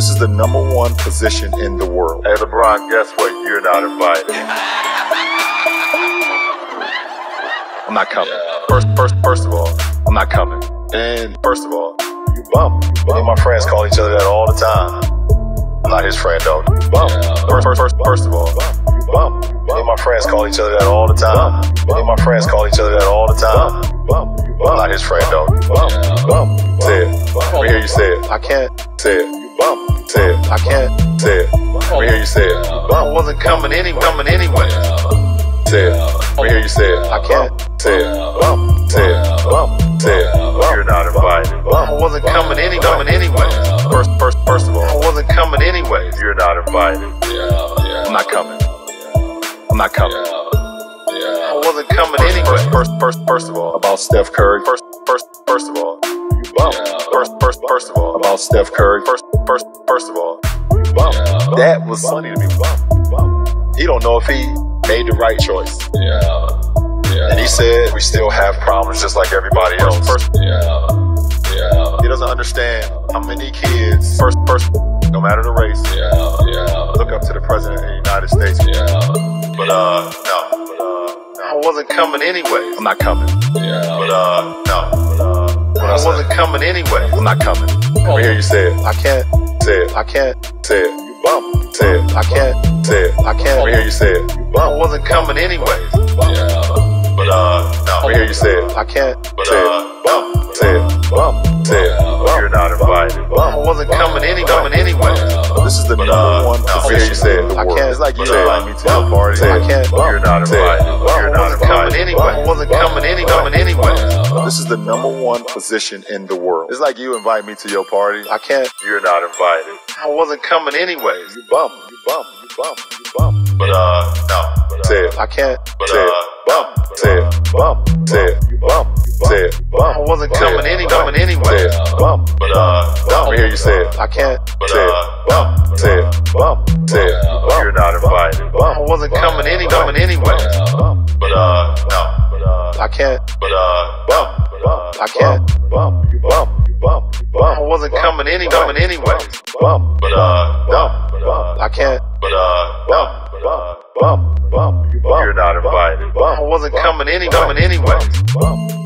This is the number one position in the world. Hey, LeBron, guess what? You're not invited. I'm not coming. First, first, first of all, I'm not coming. and first of all, you bum. Me and my friends call each other that all the time. I'm not his friend though. You bum. First, first, first, first of all, you bum. Me and my friends call each other that all the time. Me and my friends call each other that all the time. You bum. I'm not his friend though. You bum. You bum. Say it. Let me hear you say it. I can't. Say it. You bum. Say it. I can't. Let me hear you say it. Bum. wasn't coming anyway. Coming anyway. Let me hear you say. I can't. Say it. Bum. Say it. Bum. Say it. You're not invited. Bum. I wasn't coming any coming anyway. First, first, first of all, I wasn't coming anyways. You're not invited. I'm not coming. I'm not coming. I wasn't coming anyway. First, first, first of all, About Steph Curry. first, first, first of all, you bum. First, first, first of all, About Steph Curry. first, first, first of all, you bum. That was funny to me. Bum, bum. He don't know if he made the right choice. Yeah. yeah. And he said we still have problems just like everybody else. First, he doesn't understand how many kids, first, first, no matter the race, Yeah. Yeah. look up to the president of the United States. Yeah. But uh, no, but, uh, I wasn't coming anyway. I'm not coming. Yeah. But uh, no, but, uh, I wasn't coming anyways. I'm not coming. Let me hear you say it. I can't. Say it. I can't. Say it. You bum. Say it. I can't. Say it. I Let me can't. hear you say it. You bum. I wasn't coming anyways. But uh, no. Let me hear you say it. I can't. But uh, bum. Say it. Bum. Say it. You're not invited. Bum. I wasn't coming any coming anyway. This is the number uh, one no. Let me hear you position in it. the I can't. It's like you Say it. invite me to your party. I can't. You're not invited. You're not invited This is the number one position in the world. It's like you invite me to your party. I can't. You're not invited. I wasn't coming anyways. You bum. You bum. You bum. You bum. But uh, no. But, uh, say it. I can't. But Say uh, it. bum. Say it. Bum. Say it. You bum. Say it. Bum. I wasn't coming any coming anyway. Bum. But uh, me hear you say it. I can't. But Say it. uh, bum. I can't. but uh, bum. I can't. Bum. You bum. You bum. You bum. I wasn't coming any coming anyway. Bum. But uh, bum. Bum. I can't. But uh, bum. Bum. Bum. Bum. You bum. You're not invited. Bum. I wasn't coming any coming anyway. Bum. Bum.